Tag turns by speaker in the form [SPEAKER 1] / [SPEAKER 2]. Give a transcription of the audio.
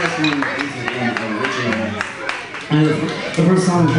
[SPEAKER 1] first one is an original. The, first song is